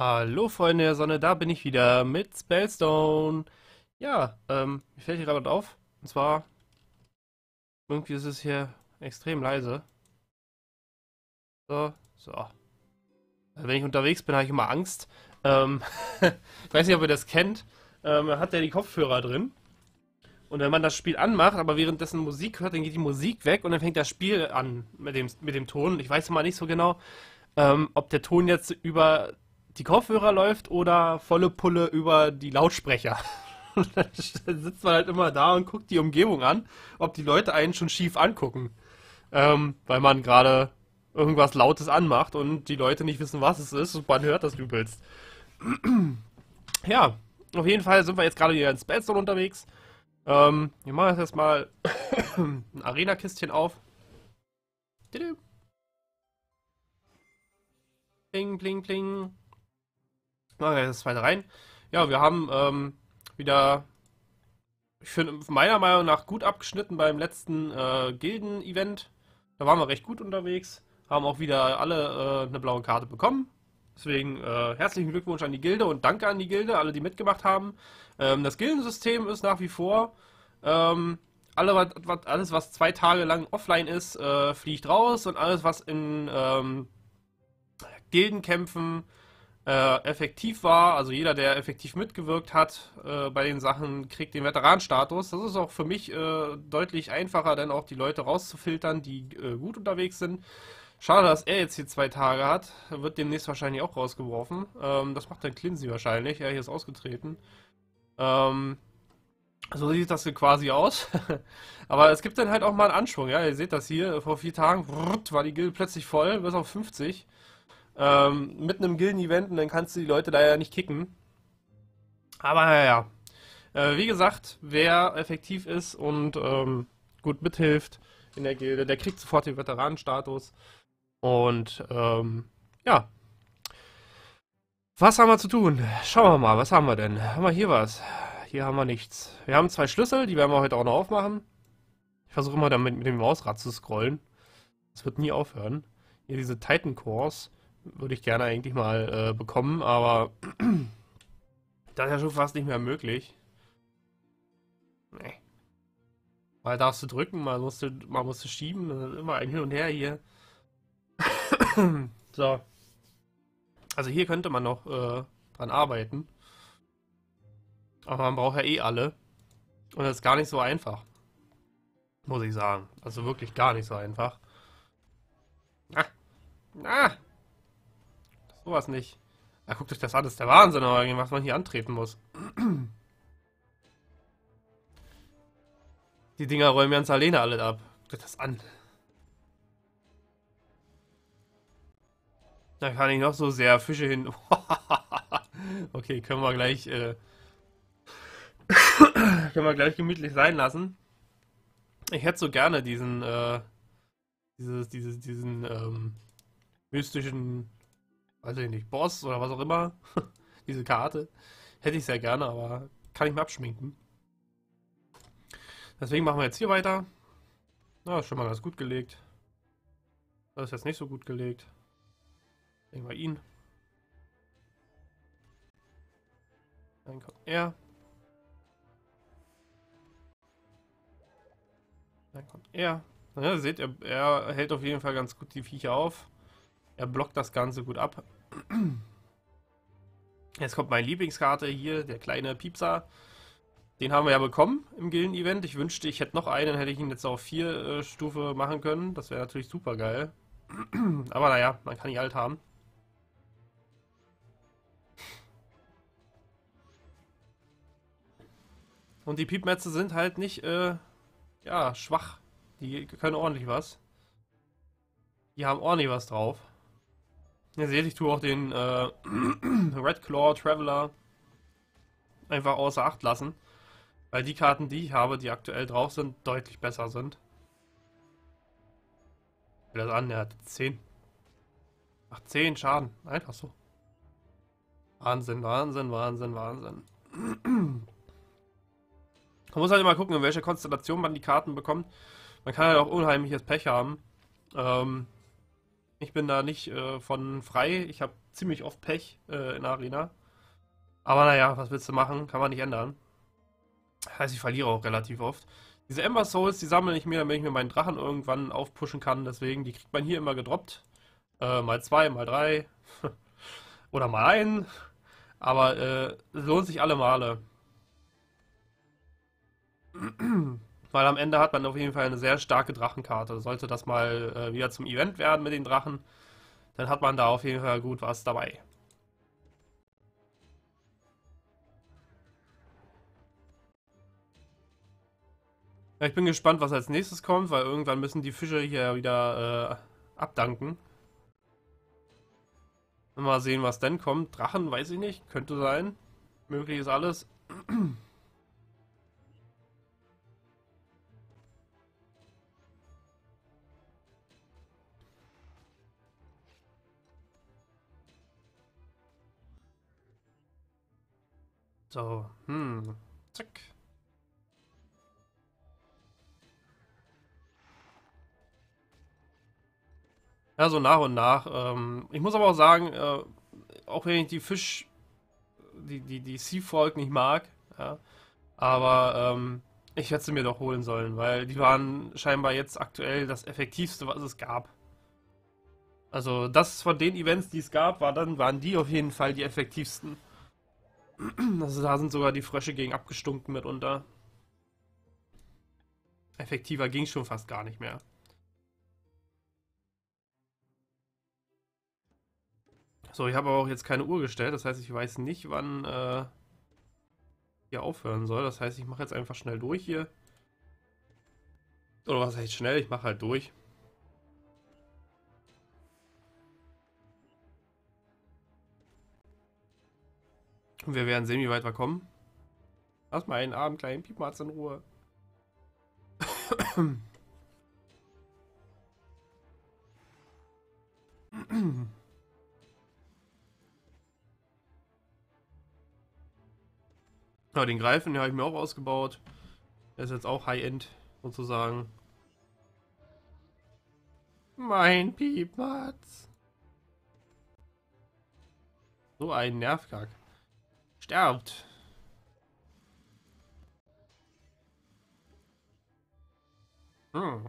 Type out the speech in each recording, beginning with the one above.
Hallo Freunde der Sonne, da bin ich wieder mit Spellstone. Ja, ähm, mir fällt hier gerade auf. Und zwar, irgendwie ist es hier extrem leise. So, so. Also wenn ich unterwegs bin, habe ich immer Angst. Ähm, ich weiß nicht, ob ihr das kennt. Ähm, hat ja die Kopfhörer drin. Und wenn man das Spiel anmacht, aber währenddessen Musik hört, dann geht die Musik weg und dann fängt das Spiel an mit dem, mit dem Ton. Ich weiß mal nicht so genau, ähm, ob der Ton jetzt über die Kopfhörer läuft oder volle Pulle über die Lautsprecher. dann sitzt man halt immer da und guckt die Umgebung an, ob die Leute einen schon schief angucken. Ähm, weil man gerade irgendwas Lautes anmacht und die Leute nicht wissen, was es ist und man hört das übelst. ja, auf jeden Fall sind wir jetzt gerade hier in Spellstone unterwegs. Ähm, wir machen jetzt mal ein Arena-Kistchen auf. Bling, bling, bling. Machen wir das zweite rein. Ja, wir haben ähm, wieder, ich finde, meiner Meinung nach gut abgeschnitten beim letzten äh, Gilden-Event. Da waren wir recht gut unterwegs. Haben auch wieder alle äh, eine blaue Karte bekommen. Deswegen äh, herzlichen Glückwunsch an die Gilde und danke an die Gilde, alle, die mitgemacht haben. Ähm, das Gildensystem ist nach wie vor. Ähm, alle, was, alles, was zwei Tage lang offline ist, äh, fliegt raus und alles, was in ähm, Gildenkämpfen äh, effektiv war, also jeder, der effektiv mitgewirkt hat äh, bei den Sachen, kriegt den Veteranenstatus. Das ist auch für mich äh, deutlich einfacher, dann auch die Leute rauszufiltern, die äh, gut unterwegs sind. Schade, dass er jetzt hier zwei Tage hat. Wird demnächst wahrscheinlich auch rausgeworfen. Ähm, das macht dann Clincy wahrscheinlich. Er hier ist ausgetreten. Ähm, so sieht das hier quasi aus. Aber es gibt dann halt auch mal einen Anschwung. Ja, ihr seht das hier. Vor vier Tagen war die Gilde plötzlich voll, bis auf 50 ähm, mitten im Gilden-Event und dann kannst du die Leute da ja nicht kicken. Aber naja, äh, wie gesagt, wer effektiv ist und ähm, gut mithilft in der Gilde, der kriegt sofort den Veteranenstatus. Und ähm, ja. Was haben wir zu tun? Schauen wir mal, was haben wir denn? Haben wir hier was? Hier haben wir nichts. Wir haben zwei Schlüssel, die werden wir heute auch noch aufmachen. Ich versuche immer damit mit dem Mausrad zu scrollen. Das wird nie aufhören. Hier diese Titan Cores würde ich gerne eigentlich mal äh, bekommen, aber das ist ja schon fast nicht mehr möglich. Nee. Mal darfst du drücken, mal musst du, mal musst du schieben, immer ein Hin und Her hier. so. Also hier könnte man noch äh, dran arbeiten. Aber man braucht ja eh alle. Und das ist gar nicht so einfach. Muss ich sagen. Also wirklich gar nicht so einfach. Ah. Ah. Sowas nicht. Ja, guckt euch das an, das ist der Wahnsinn, was man hier antreten muss. Die Dinger räumen ganz alleine alle ab. Guckt euch das an. Da kann ich noch so sehr Fische hin. okay, können wir gleich, äh, können wir gleich gemütlich sein lassen. Ich hätte so gerne diesen, äh, dieses, dieses, diesen, ähm, mystischen weiß ich nicht, Boss oder was auch immer, diese Karte. Hätte ich sehr gerne, aber kann ich mir abschminken. Deswegen machen wir jetzt hier weiter. Na, ist schon mal ganz gut gelegt. Das ist jetzt nicht so gut gelegt. Nehmen wir ihn. Dann kommt er. Dann kommt er. Ja, seht ihr, er hält auf jeden Fall ganz gut die Viecher auf. Er blockt das Ganze gut ab. Jetzt kommt meine Lieblingskarte hier, der kleine Piepser. Den haben wir ja bekommen im Gilden-Event. Ich wünschte, ich hätte noch einen, hätte ich ihn jetzt auf vier äh, Stufe machen können. Das wäre natürlich super geil. Aber naja, man kann ihn halt haben. Und die Piepmetze sind halt nicht, äh, ja, schwach. Die können ordentlich was. Die haben ordentlich was drauf. Ihr seht, ich tue auch den äh, Red Claw Traveler einfach außer Acht lassen. Weil die Karten, die ich habe, die aktuell drauf sind, deutlich besser sind. das an, der hat 10. Ach, 10 Schaden. Einfach so. Wahnsinn, Wahnsinn, Wahnsinn, Wahnsinn. Man muss halt immer gucken, in welcher Konstellation man die Karten bekommt. Man kann halt auch unheimliches Pech haben. Ähm, ich bin da nicht äh, von frei. Ich habe ziemlich oft Pech äh, in der Arena. Aber naja, was willst du machen? Kann man nicht ändern. Heißt, ich verliere auch relativ oft. Diese Ember Souls, die sammle ich mir, damit ich mir meinen Drachen irgendwann aufpushen kann. Deswegen, die kriegt man hier immer gedroppt. Äh, mal zwei, mal drei. Oder mal einen. Aber äh, lohnt sich alle Male. Weil am Ende hat man auf jeden Fall eine sehr starke Drachenkarte. Sollte das mal äh, wieder zum Event werden mit den Drachen, dann hat man da auf jeden Fall gut was dabei. Ich bin gespannt, was als nächstes kommt, weil irgendwann müssen die Fische hier wieder äh, abdanken. Mal sehen, was denn kommt. Drachen, weiß ich nicht. Könnte sein. Möglich ist alles. So, hm. Zack. Ja, so nach und nach. Ähm, ich muss aber auch sagen, äh, auch wenn ich die Fisch, die, die, die Sea Folk nicht mag, ja, aber ähm, ich hätte sie mir doch holen sollen, weil die waren scheinbar jetzt aktuell das effektivste, was es gab. Also das von den Events, die es gab, war dann, waren die auf jeden Fall die effektivsten. Also da sind sogar die Frösche gegen abgestunken mitunter. Effektiver ging schon fast gar nicht mehr. So, ich habe aber auch jetzt keine Uhr gestellt, das heißt, ich weiß nicht, wann äh, hier aufhören soll. Das heißt, ich mache jetzt einfach schnell durch hier. Oder was heißt schnell? Ich mache halt durch. Und wir werden sehen, wie weit wir kommen. Lass mal einen armen kleinen Piepmatz in Ruhe. Ja, den Greifen, den habe ich mir auch ausgebaut. Der ist jetzt auch High-End, sozusagen. Mein Piepmatz. So ein Nervkack. Sterbt. Hm.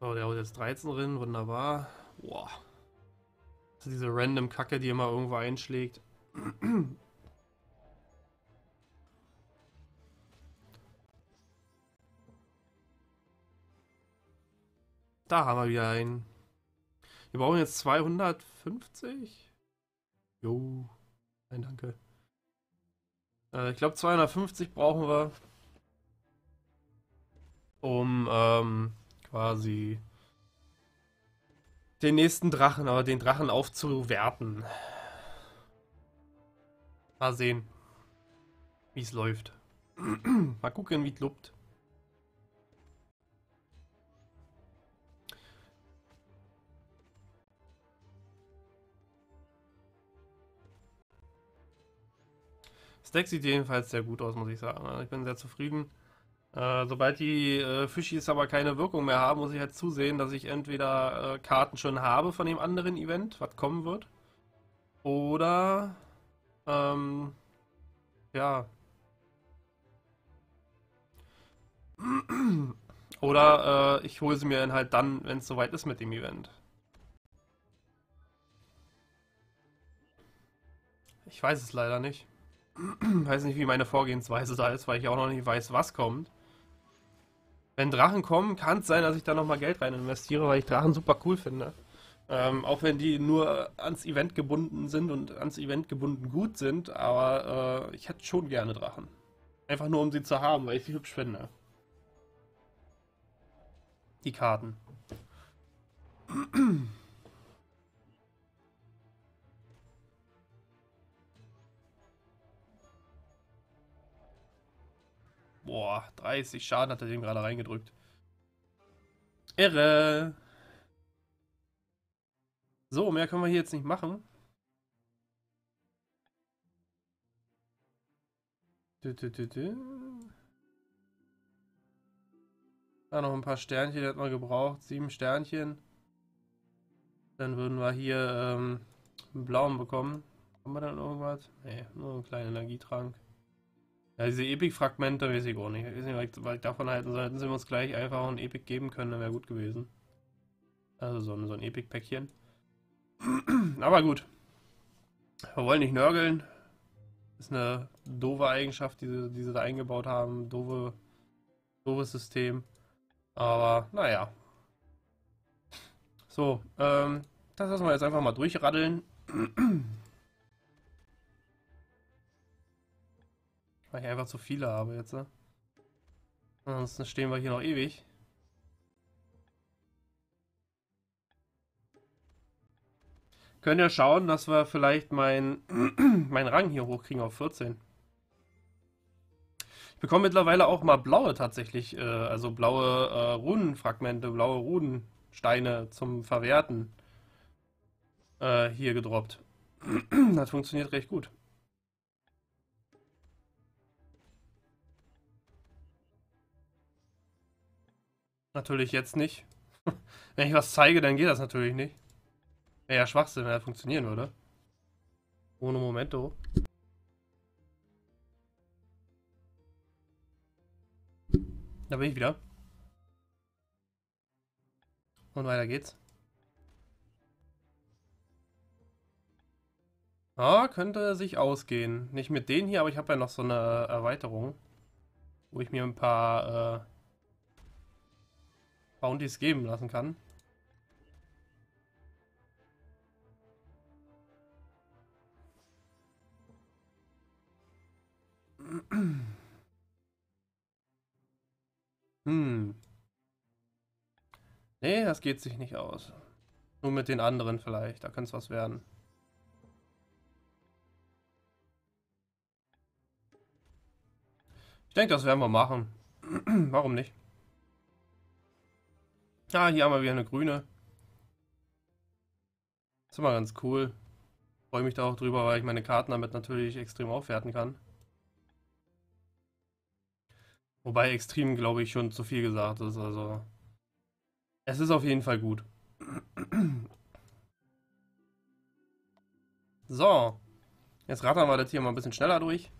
So, der haut jetzt 13 drin, wunderbar. Boah. Das diese random Kacke, die immer irgendwo einschlägt. Da haben wir wieder einen. Wir brauchen jetzt 250. Jo. Nein, danke. Äh, ich glaube 250 brauchen wir. Um ähm, quasi den nächsten Drachen, aber den Drachen aufzuwerten. Mal sehen, wie es läuft. Mal gucken, wie es lobt. Stack sieht jedenfalls sehr gut aus, muss ich sagen. Ich bin sehr zufrieden. Äh, sobald die äh, Fischis aber keine Wirkung mehr haben, muss ich halt zusehen, dass ich entweder äh, Karten schon habe von dem anderen Event, was kommen wird. Oder, ähm, ja. Oder äh, ich hole sie mir dann halt dann, wenn es soweit ist mit dem Event. Ich weiß es leider nicht. weiß nicht, wie meine Vorgehensweise da ist, weil ich auch noch nicht weiß, was kommt. Wenn Drachen kommen, kann es sein, dass ich da nochmal Geld rein investiere, weil ich Drachen super cool finde. Ähm, auch wenn die nur ans Event gebunden sind und ans Event gebunden gut sind, aber äh, ich hätte schon gerne Drachen. Einfach nur, um sie zu haben, weil ich sie hübsch finde. Die Karten. Boah, 30 Schaden hat er dem gerade reingedrückt. Irre. So, mehr können wir hier jetzt nicht machen. Du, du, du, da ah, noch ein paar Sternchen, die hat man gebraucht. Sieben Sternchen. Dann würden wir hier ähm, einen blauen bekommen. Haben wir dann irgendwas? Nee, nur einen kleinen Energietrank. Ja, diese Epic-Fragmente weiß ich auch nicht. Ich weiß nicht, was ich davon halten soll. Hätten sie uns gleich einfach ein Epic geben können, dann wäre gut gewesen. Also so ein, so ein Epic-Päckchen. Aber gut. Wir wollen nicht nörgeln. Ist eine doofe Eigenschaft, die sie, die sie da eingebaut haben. Doofe, doofes System. Aber naja. So, ähm, das lassen wir jetzt einfach mal durchraddeln. Weil ich einfach zu viele habe jetzt. Ne? Ansonsten stehen wir hier noch ewig. Können ja schauen, dass wir vielleicht meinen mein Rang hier hochkriegen auf 14. Ich bekomme mittlerweile auch mal blaue tatsächlich, äh, also blaue äh, Runenfragmente, blaue Runensteine zum Verwerten äh, hier gedroppt. das funktioniert recht gut. Natürlich jetzt nicht. wenn ich was zeige, dann geht das natürlich nicht. Wäre ja Schwachsinn, wenn das funktionieren würde. Ohne Momento. Da bin ich wieder. Und weiter geht's. Ah, könnte sich ausgehen. Nicht mit denen hier, aber ich habe ja noch so eine Erweiterung. Wo ich mir ein paar äh, Bounties geben lassen kann. Hm. Nee, das geht sich nicht aus. Nur mit den anderen vielleicht, da könnte es was werden. Ich denke, das werden wir machen. Warum nicht? Ah, hier haben wir wieder eine grüne. Ist immer ganz cool. Freue mich da auch drüber, weil ich meine Karten damit natürlich extrem aufwerten kann. Wobei extrem, glaube ich, schon zu viel gesagt ist. Also, es ist auf jeden Fall gut. So. Jetzt rattern wir das hier mal ein bisschen schneller durch.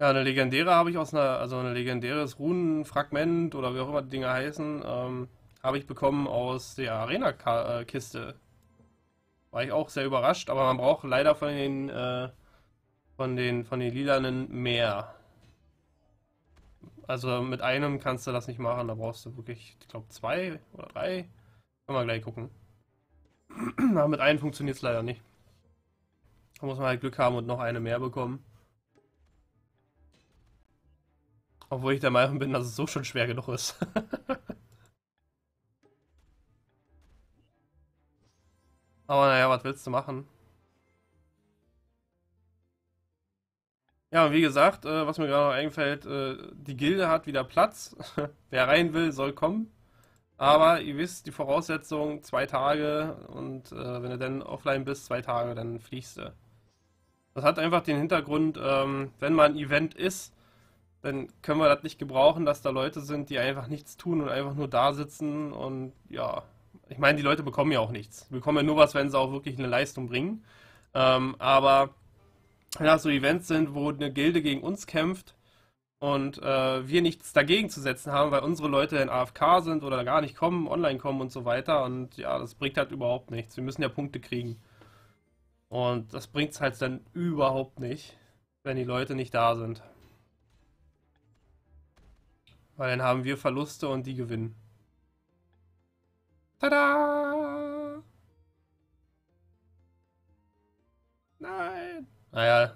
Ja, eine legendäre habe ich aus einer, also ein legendäres Runenfragment oder wie auch immer die Dinge heißen, ähm, habe ich bekommen aus der Arena-Kiste. War ich auch sehr überrascht, aber man braucht leider von den, äh, von den, von den lilanen mehr. Also mit einem kannst du das nicht machen, da brauchst du wirklich, ich glaube, zwei oder drei. Können wir gleich gucken. aber mit einem funktioniert es leider nicht. Da muss man halt Glück haben und noch eine mehr bekommen. Obwohl ich der Meinung bin, dass es so schon schwer genug ist. Aber naja, was willst du machen? Ja, und wie gesagt, äh, was mir gerade noch eingefällt, äh, die Gilde hat wieder Platz. Wer rein will, soll kommen. Aber ihr wisst, die Voraussetzung, zwei Tage und äh, wenn du dann offline bist, zwei Tage, dann fliegst du. Das hat einfach den Hintergrund, ähm, wenn mal ein Event ist, dann können wir das nicht gebrauchen, dass da Leute sind, die einfach nichts tun und einfach nur da sitzen und ja, ich meine, die Leute bekommen ja auch nichts. Die bekommen ja nur was, wenn sie auch wirklich eine Leistung bringen. Ähm, aber wenn das so Events sind, wo eine Gilde gegen uns kämpft und äh, wir nichts dagegen zu setzen haben, weil unsere Leute in AFK sind oder gar nicht kommen, online kommen und so weiter und ja, das bringt halt überhaupt nichts. Wir müssen ja Punkte kriegen. Und das bringt es halt dann überhaupt nicht, wenn die Leute nicht da sind. Weil dann haben wir Verluste und die gewinnen. Tada! Nein! Naja,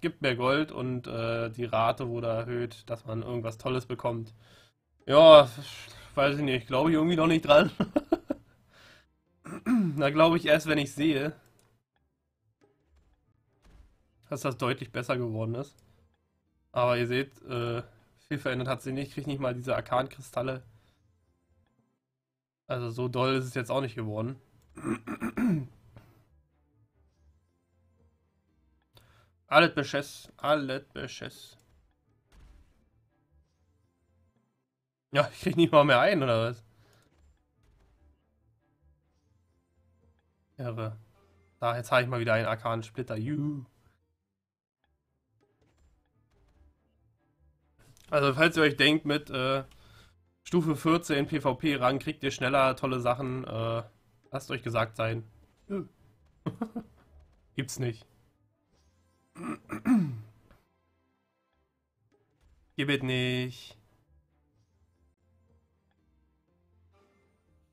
gibt mehr Gold und äh, die Rate wurde erhöht, dass man irgendwas Tolles bekommt. Ja, weiß ich nicht, glaube ich irgendwie noch nicht dran. da glaube ich erst, wenn ich sehe, dass das deutlich besser geworden ist. Aber ihr seht, äh, viel verändert hat sie nicht. Kriegt nicht mal diese Arkan-Kristalle. Also so doll ist es jetzt auch nicht geworden. Alles Beschiss. Alles Beschiss. Ja, ich krieg nicht mal mehr ein, oder was? Irre. Da, jetzt habe ich mal wieder einen arkanen Splitter. Juhu. Also, falls ihr euch denkt, mit äh, Stufe 14 PvP ran kriegt ihr schneller tolle Sachen, äh, lasst euch gesagt sein. Gibt's nicht. Gibt nicht.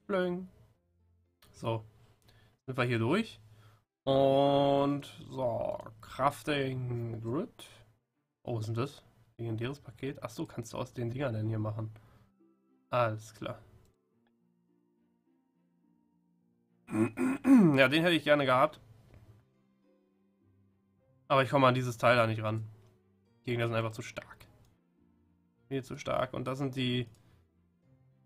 Blöng. So. Sind wir hier durch. Und so, Crafting Grid. Oh, was ist denn das? Legendäres Paket. Achso, kannst du aus den Dingern denn hier machen. Alles klar. Ja, den hätte ich gerne gehabt. Aber ich komme an dieses Teil da nicht ran. Die Gegner sind einfach zu stark. Viel zu stark. Und das sind die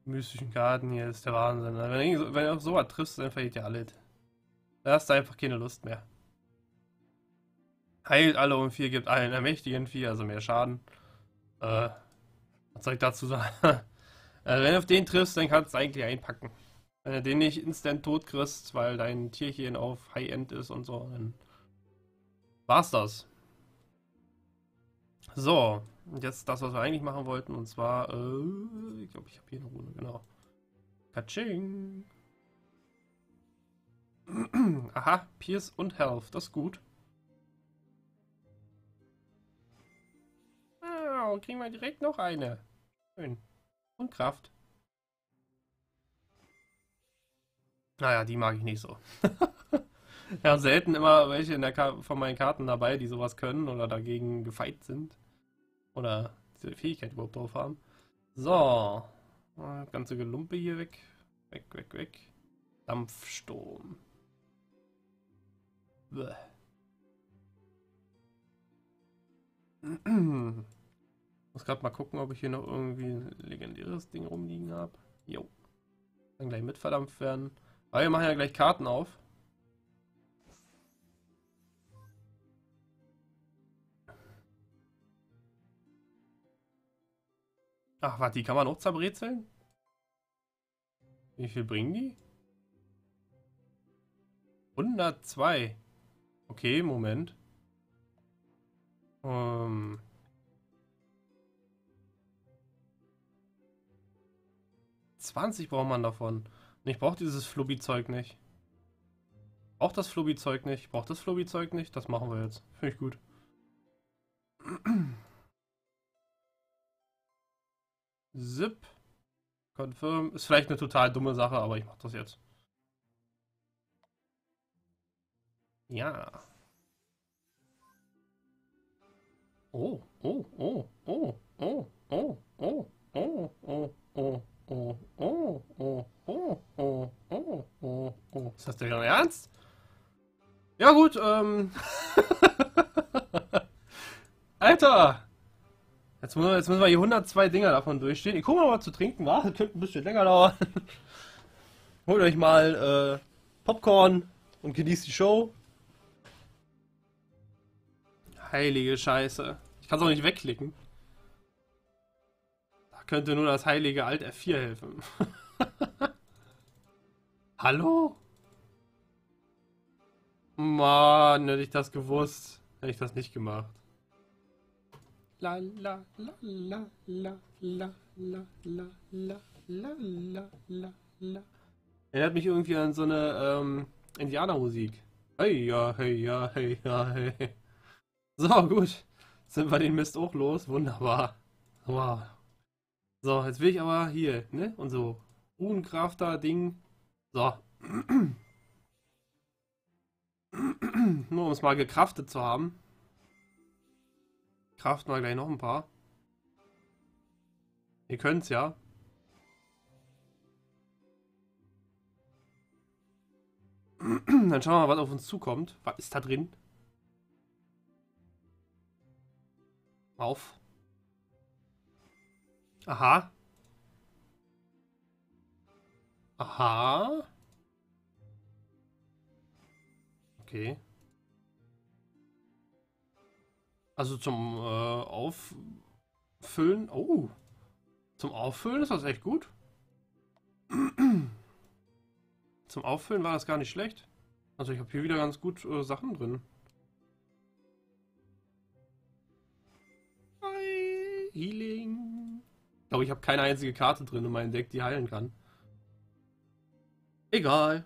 mystischen Karten hier. Das ist der Wahnsinn. Wenn du, wenn du auf sowas triffst, dann verliert ja alles. Da hast du einfach keine Lust mehr. Heilt alle um 4, gibt allen ermächtigen 4, also mehr Schaden. Äh, was soll ich dazu sagen? äh, wenn du auf den triffst, dann kannst du eigentlich einpacken. Wenn du den nicht instant tot kriegst, weil dein Tierchen auf High-End ist und so, dann war's das. So, jetzt das, was wir eigentlich machen wollten, und zwar, äh, ich glaube, ich habe hier eine Rune, genau. Katsching. Aha, Pierce und Health, das ist gut. Ah, kriegen wir direkt noch eine. Schön. Und Kraft. Naja, die mag ich nicht so. ja, selten immer welche in der von meinen Karten dabei, die sowas können oder dagegen gefeit sind. Oder diese Fähigkeit überhaupt drauf haben. So. Ganze Gelumpe hier weg. Weg, weg, weg. Dampfsturm. Bäh. Muss gerade mal gucken, ob ich hier noch irgendwie ein legendäres Ding rumliegen habe. Jo. Kann gleich mitverdampft werden. Aber wir machen ja gleich Karten auf. Ach, warte, die kann man auch zerbrezeln? Wie viel bringen die? 102. Okay, Moment. Ähm... 20 braucht man davon. Und ich brauche dieses Flubbi-Zeug nicht. Braucht das Flubbi-Zeug nicht. Braucht das Flubbi-Zeug nicht. Das machen wir jetzt. Finde ich gut. Zip. Confirm. Ist vielleicht eine total dumme Sache, aber ich mache das jetzt. Ja. Oh, oh, oh, oh, oh, oh, oh, oh, oh, oh oh, oh, oh, oh, oh, oh, oh. Ist das denn Ernst? Ja gut, ähm... Alter! Jetzt müssen, wir, jetzt müssen wir hier 102 Dinger davon durchstehen. Ich gucke mal, was zu trinken war. Das könnte ein bisschen länger dauern. Holt euch mal äh, Popcorn und genießt die Show. Heilige Scheiße. Ich kann es auch nicht wegklicken könnte nur das heilige Alt F4 helfen. Hallo? Mann, hätte ich das gewusst, hätte ich das nicht gemacht. La la la la la la la la la la la la la. Erinnert mich irgendwie an so eine ähm, Indianermusik. Hey ja, hey ja, hey ja, hey. So, gut. Sind wir den Mist auch los? Wunderbar. Wow. So, jetzt will ich aber hier, ne? Und so Runenkrafter-Ding. So. Nur um es mal gekraftet zu haben. Kraften wir gleich noch ein paar. Ihr könnt's ja. Dann schauen wir mal, was auf uns zukommt. Was ist da drin? Auf. Aha. Aha. Okay. Also zum äh, Auffüllen. Oh. Zum Auffüllen ist das echt gut. zum Auffüllen war das gar nicht schlecht. Also ich habe hier wieder ganz gut äh, Sachen drin. Hi, Healing. Ich glaube, ich habe keine einzige Karte drin in meinem Deck, die heilen kann. Egal.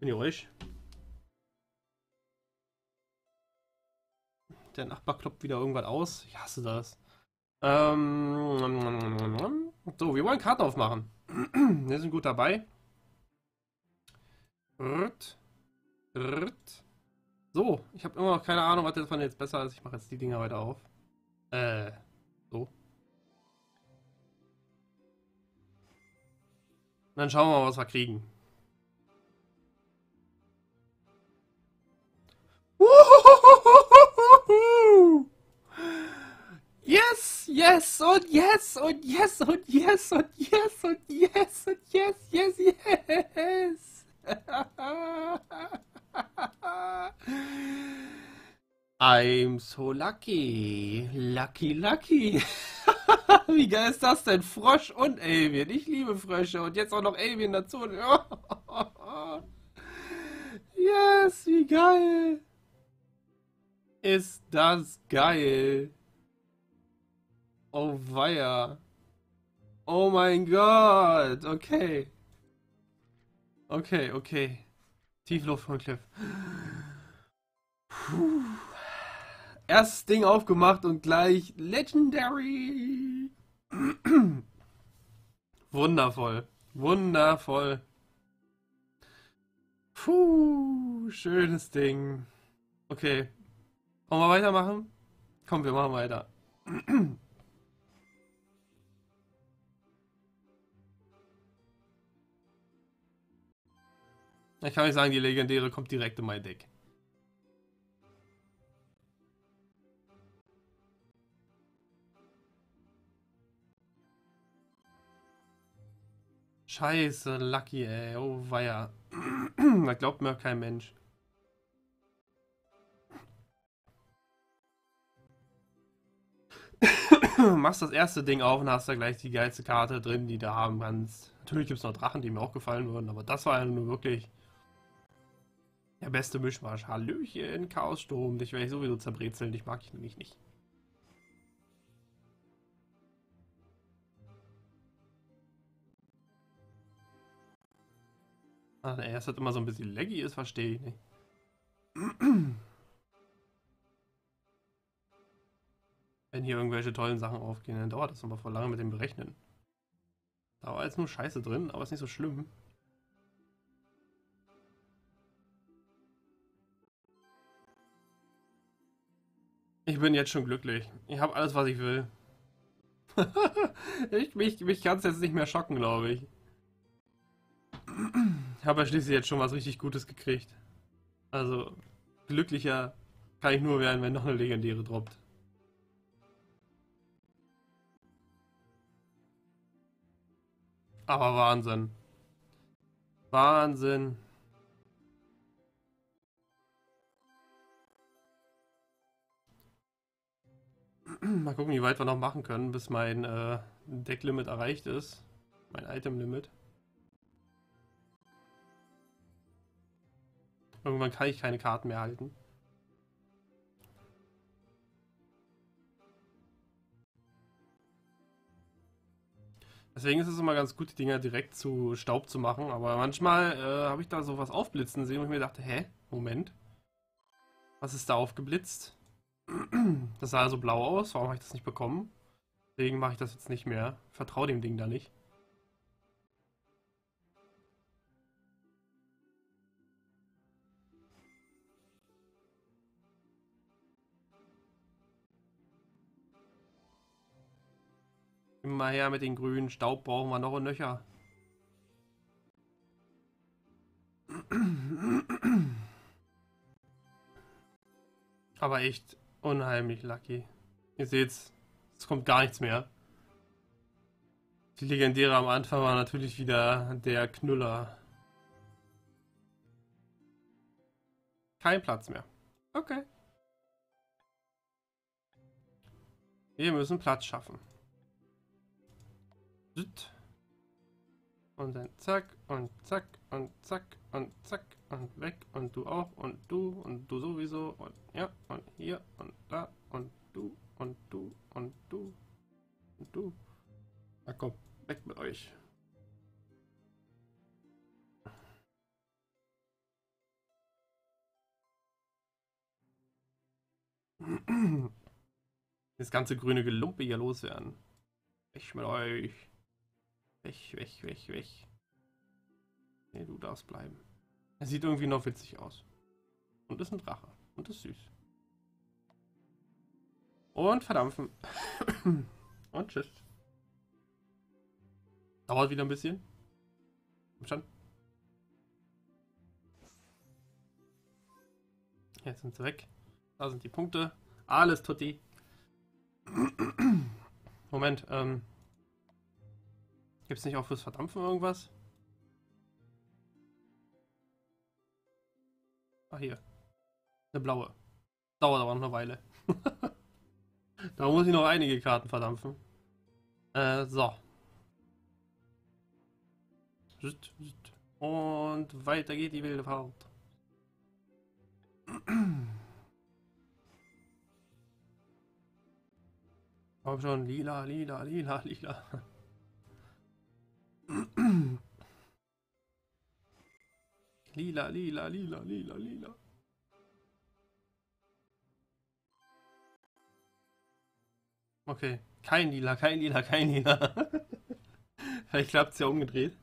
Bin ihr euch? Der Nachbar kloppt wieder irgendwas aus. Ich hasse das. Ähm, so, wir wollen Karten aufmachen. wir sind gut dabei. So, ich habe immer noch keine Ahnung, was davon jetzt besser ist. Ich mache jetzt die Dinger weiter auf. Äh, dann schauen wir mal, was wir kriegen. Yes, yes und yes und yes und yes und yes und yes und yes, yes, yes. I'm so lucky. Lucky, lucky. Wie geil ist das denn? Frosch und Alien. Ich liebe Frösche und jetzt auch noch Alien dazu. yes, wie geil. Ist das geil. Oh weia. Oh mein Gott. Okay. Okay, okay. Tiefluft von Cliff. Puh. Erstes Ding aufgemacht und gleich Legendary. Wundervoll. Wundervoll. Puh, schönes Ding. Okay. Wollen wir weitermachen? Komm, wir machen weiter. Ich kann nicht sagen, die legendäre kommt direkt in mein Deck. Scheiße, Lucky, ey. Oh, weia. da glaubt mir kein Mensch. Machst das erste Ding auf und hast da gleich die geilste Karte drin, die du haben kannst. Natürlich gibt es noch Drachen, die mir auch gefallen würden, aber das war ja nur wirklich der beste Mischmasch. Hallöchen, Chaossturm. Dich werde ich sowieso zerbrezeln. Dich mag ich nämlich nicht. Ach, nee, es hat immer so ein bisschen laggy ist, verstehe ich nicht. Wenn hier irgendwelche tollen Sachen aufgehen, dann dauert das immer voll lange mit dem Berechnen. Da war jetzt nur Scheiße drin, aber ist nicht so schlimm. Ich bin jetzt schon glücklich. Ich habe alles, was ich will. ich, mich mich kann es jetzt nicht mehr schocken, glaube ich. Habe ja schließlich jetzt schon was richtig Gutes gekriegt. Also, glücklicher kann ich nur werden, wenn noch eine legendäre droppt. Aber Wahnsinn. Wahnsinn. Mal gucken, wie weit wir noch machen können, bis mein äh, Decklimit erreicht ist. Mein Itemlimit. Irgendwann kann ich keine Karten mehr halten. Deswegen ist es immer ganz gut, die Dinger direkt zu Staub zu machen. Aber manchmal äh, habe ich da so was aufblitzen sehen, wo ich mir dachte, hä, Moment. Was ist da aufgeblitzt? Das sah so blau aus, warum habe ich das nicht bekommen? Deswegen mache ich das jetzt nicht mehr. Vertraue dem Ding da nicht. Immer her mit den grünen Staub brauchen wir noch und nöcher. Aber echt unheimlich lucky. Ihr seht's, es kommt gar nichts mehr. Die Legendäre am Anfang war natürlich wieder der Knüller. Kein Platz mehr. Okay. Wir müssen Platz schaffen. Und dann zack und zack und zack und zack und weg und du auch und du und du sowieso und ja und hier und da und du und du und du und du. Na komm, weg mit euch. Das ganze grüne Gelumpe hier loswerden. Weg mit euch. Weg, weg, weg, weg. Nee, du darfst bleiben. Er sieht irgendwie noch witzig aus. Und ist ein Drache. Und ist süß. Und verdampfen. Und tschüss. Dauert wieder ein bisschen. Schon. Jetzt sind sie weg. Da sind die Punkte. Alles tutti. Moment, ähm. Gibt es nicht auch fürs Verdampfen irgendwas? Ah, hier. Eine blaue. Dauert aber noch eine Weile. da muss ich noch einige Karten verdampfen. Äh, so. Und weiter geht die wilde Fahrt. Komm schon, lila, lila, lila, lila. Lila, lila, lila, lila, lila. Okay, kein lila, kein lila, kein lila. Vielleicht klappt es ja umgedreht.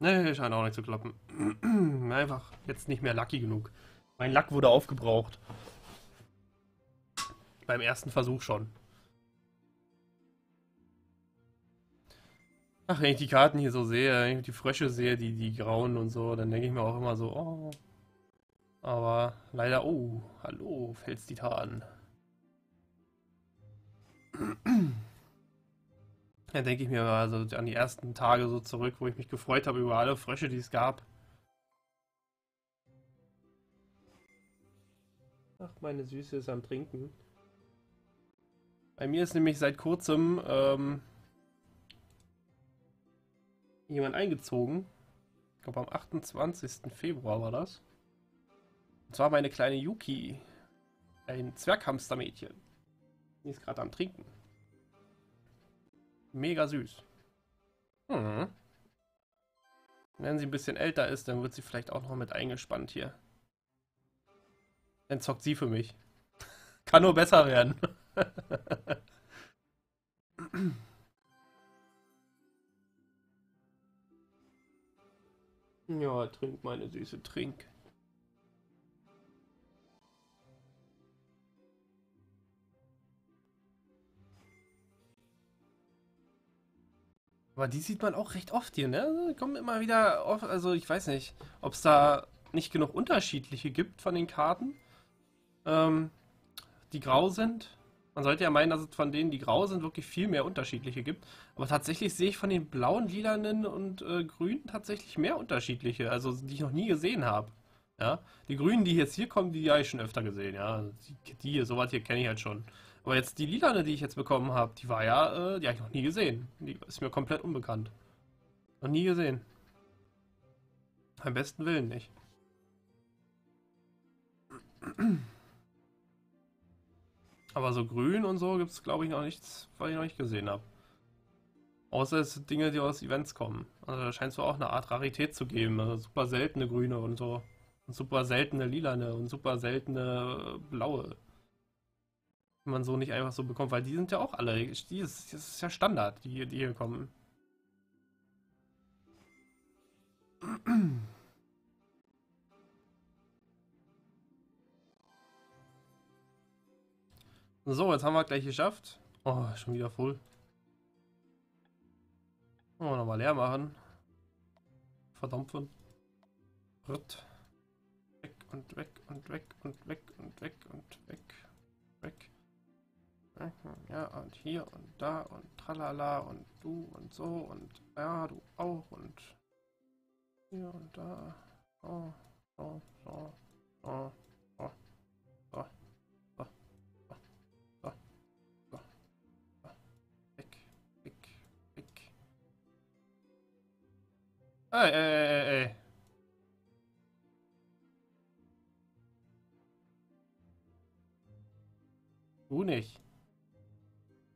Nee, scheint auch nicht zu klappen. Einfach jetzt nicht mehr lucky genug. Mein Lack wurde aufgebraucht. Beim ersten Versuch schon. Ach, wenn ich die Karten hier so sehe, wenn ich die Frösche sehe, die, die grauen und so, dann denke ich mir auch immer so, oh. Aber leider, oh, hallo, Felstitan. Da denke ich mir also an die ersten Tage so zurück, wo ich mich gefreut habe über alle Frösche, die es gab. Ach, meine Süße ist am Trinken. Bei mir ist nämlich seit kurzem ähm, jemand eingezogen. Ich glaube am 28. Februar war das. Und zwar meine kleine Yuki. Ein Zwerghamstermädchen. Die ist gerade am Trinken. Mega süß. Hm. Wenn sie ein bisschen älter ist, dann wird sie vielleicht auch noch mit eingespannt hier. Dann zockt sie für mich. Kann nur besser werden. ja, trink meine Süße, trink. Aber die sieht man auch recht oft hier, ne? Kommen immer wieder oft, also ich weiß nicht, ob es da nicht genug unterschiedliche gibt von den Karten, ähm, die grau sind. Man sollte ja meinen, dass es von denen, die grau sind, wirklich viel mehr unterschiedliche gibt. Aber tatsächlich sehe ich von den blauen, lilanen und äh, grünen tatsächlich mehr unterschiedliche, also die ich noch nie gesehen habe. Ja, die grünen, die jetzt hier kommen, die habe ich schon öfter gesehen, ja. Die, die hier, sowas hier kenne ich halt schon. Aber jetzt die lilane, die ich jetzt bekommen habe, die war ja, äh, die habe ich noch nie gesehen. Die ist mir komplett unbekannt. Noch nie gesehen. Beim besten Willen nicht. Aber so grün und so gibt es, glaube ich, noch nichts, was ich noch nicht gesehen habe. Außer es sind Dinge, die aus Events kommen. Also da scheint es auch eine Art Rarität zu geben. Also super seltene grüne und so. Und super seltene lilane und super seltene blaue man so nicht einfach so bekommt, weil die sind ja auch alle, die ist, das ist ja Standard, die, die hier kommen. So, jetzt haben wir gleich geschafft. Oh, schon wieder voll. Oh, nochmal leer machen. Verdampfen. Ritt. Weg und weg und weg und weg und weg und weg. Weg. Ja, und hier und da und tralala und du und so und ja, du auch und hier und da. So, so, so, so, so, so, Ey, ey, ey, ey. Du nicht.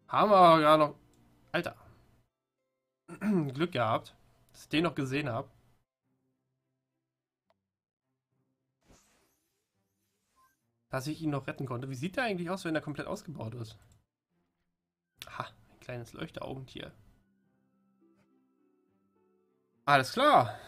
Haben wir aber gar noch... Alter. Glück gehabt, dass ich den noch gesehen habe. Dass ich ihn noch retten konnte. Wie sieht der eigentlich aus, wenn er komplett ausgebaut ist? Ha, ein kleines Leuchteraugentier. Alles klar.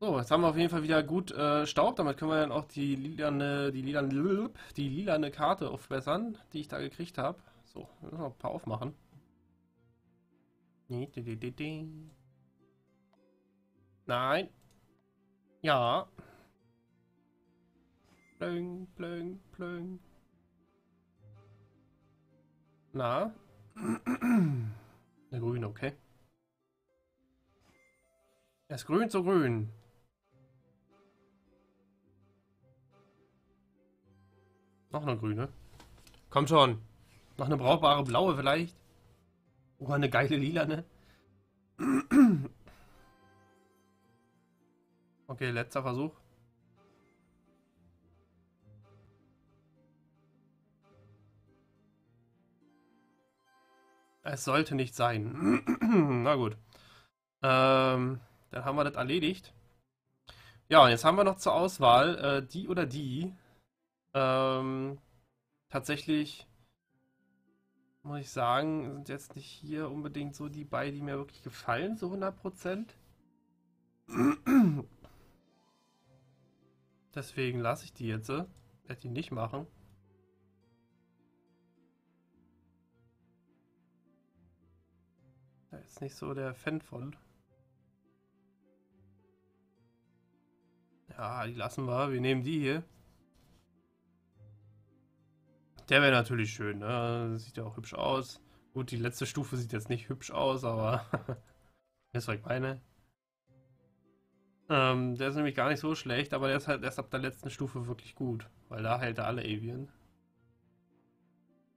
So, jetzt haben wir auf jeden Fall wieder gut äh, Staub. Damit können wir dann auch die lilane, die lilane, die lilane Karte aufbessern, die ich da gekriegt habe. So, müssen wir ein paar aufmachen. Nein. Ja. Plöng, plöng, plöng. Na? Der grün, okay. Ist grün so grün. Noch eine grüne. Komm schon. Noch eine brauchbare blaue vielleicht. Oh, eine geile lila, ne? Okay, letzter Versuch. Es sollte nicht sein. Na gut. Ähm, dann haben wir das erledigt. Ja, und jetzt haben wir noch zur Auswahl äh, die oder die. Ähm, tatsächlich muss ich sagen, sind jetzt nicht hier unbedingt so die bei, die mir wirklich gefallen, so 100%. Deswegen lasse ich die jetzt. Werde die nicht machen. Da ist nicht so der Fan von. Ja, die lassen wir. Wir nehmen die hier. Der wäre natürlich schön, ne? Sieht ja auch hübsch aus. Gut, die letzte Stufe sieht jetzt nicht hübsch aus, aber... das was ich meine. Ähm, der ist nämlich gar nicht so schlecht, aber der ist halt erst ab der letzten Stufe wirklich gut. Weil da hält er alle Avian.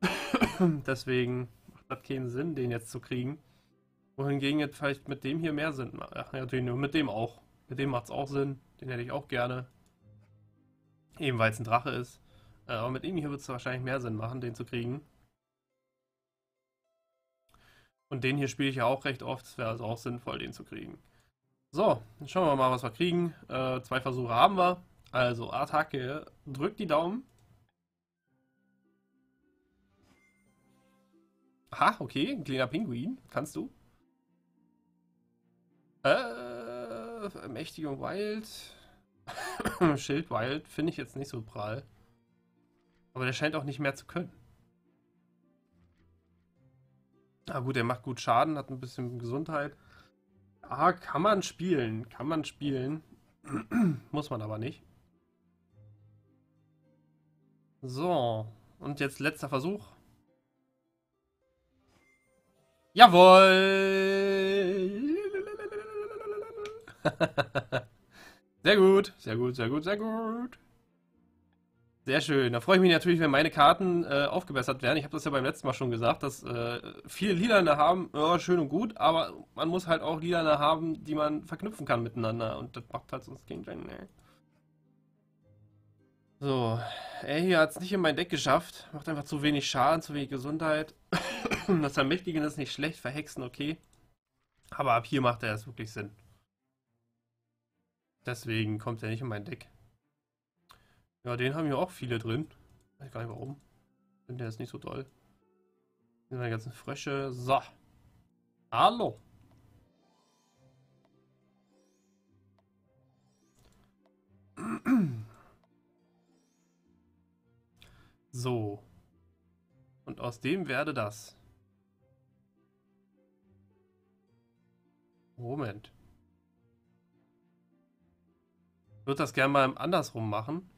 Deswegen macht das keinen Sinn, den jetzt zu kriegen. Wohingegen jetzt vielleicht mit dem hier mehr Sinn macht. Ja, natürlich nur mit dem auch. Mit dem macht es auch Sinn. Den hätte ich auch gerne. Eben weil es ein Drache ist. Äh, aber mit ihm hier wird es wahrscheinlich mehr Sinn machen, den zu kriegen. Und den hier spiele ich ja auch recht oft. Es wäre also auch sinnvoll, den zu kriegen. So, dann schauen wir mal, was wir kriegen. Äh, zwei Versuche haben wir. Also, Attacke. Drückt die Daumen. Aha, okay. Ein kleiner Pinguin. Kannst du? Äh, Mächtigung Wild. Schild Wild finde ich jetzt nicht so prall. Aber der scheint auch nicht mehr zu können. Na gut, er macht gut Schaden, hat ein bisschen Gesundheit. Ah, kann man spielen. Kann man spielen. Muss man aber nicht. So. Und jetzt letzter Versuch. Jawohl! sehr gut, sehr gut, sehr gut, sehr gut. Sehr schön. Da freue ich mich natürlich, wenn meine Karten äh, aufgebessert werden. Ich habe das ja beim letzten Mal schon gesagt, dass äh, viele Lilane haben, ja, schön und gut, aber man muss halt auch Lilane haben, die man verknüpfen kann miteinander. Und das macht halt sonst keinen Sinn, ne? So, er hier hat es nicht in mein Deck geschafft. Macht einfach zu wenig Schaden, zu wenig Gesundheit. das Ermächtigen ist nicht schlecht, verhexen okay. Aber ab hier macht er es wirklich Sinn. Deswegen kommt er nicht in mein Deck. Ja, den haben hier auch viele drin. Weiß gar nicht warum. Ich finde der ist nicht so toll. Hier sind die ganzen Frösche. So. Hallo. So. Und aus dem werde das. Moment. Würde das gerne mal andersrum machen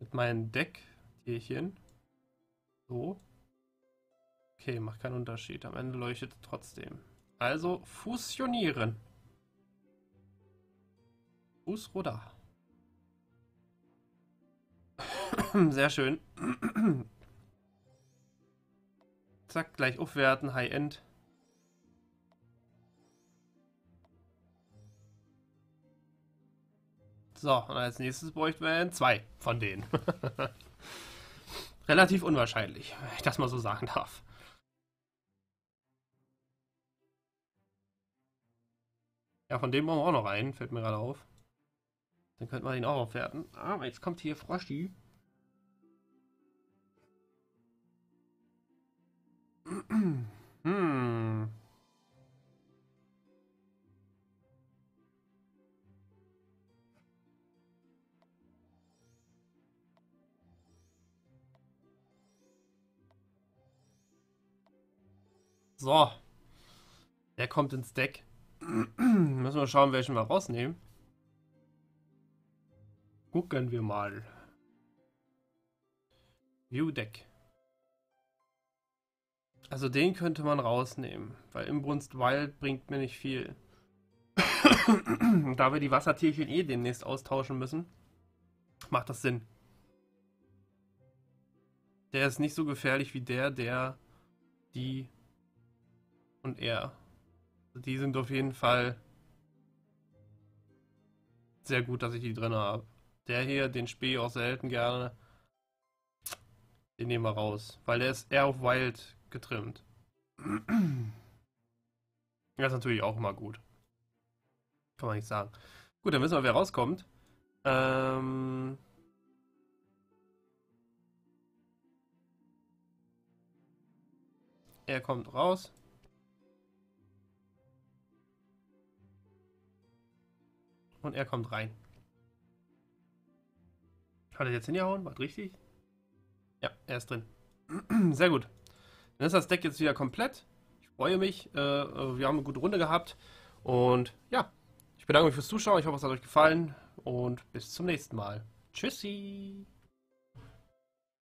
mit meinen Decktierchen. So. Okay, macht keinen Unterschied. Am Ende leuchtet trotzdem. Also fusionieren. Fußruder. Sehr schön. Zack, gleich aufwerten, High-End. So, und als nächstes bräuchten wir zwei von denen. Relativ unwahrscheinlich, wenn ich das mal so sagen darf. Ja, von dem brauchen wir auch noch einen, fällt mir gerade auf. Dann könnten wir ihn auch aufwerten. Aber jetzt kommt hier Frosty. hm. So. Der kommt ins Deck. Müssen wir schauen, welchen wir rausnehmen. Gucken wir mal. View Deck. Also den könnte man rausnehmen, weil Imbrunst Wild bringt mir nicht viel. da wir die Wassertierchen eh demnächst austauschen müssen, macht das Sinn. Der ist nicht so gefährlich wie der, der, die und er. Die sind auf jeden Fall sehr gut, dass ich die drin habe. Der hier, den spiele ich auch selten gerne. Den nehmen wir raus, weil der ist eher auf Wild getrimmt. Das ist natürlich auch immer gut. Kann man nicht sagen. Gut, dann wissen wir, wer rauskommt. Ähm... Er kommt raus. Und er kommt rein. Hat er jetzt hingehauen? War richtig? Ja, er ist drin. Sehr gut. Dann ist das Deck jetzt wieder komplett. Ich freue mich. Äh, wir haben eine gute Runde gehabt. Und ja, ich bedanke mich fürs Zuschauen. Ich hoffe, es hat euch gefallen. Und bis zum nächsten Mal. Tschüssi.